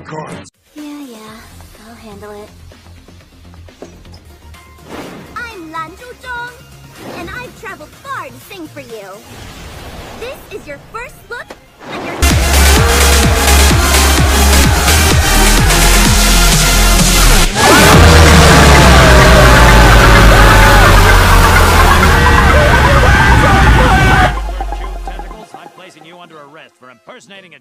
cards. Yeah, yeah. I'll handle it. I'm Lan Zhuzhong, and I've traveled far to sing for you. This is your first look at your tentacles, I'm placing you under arrest for impersonating a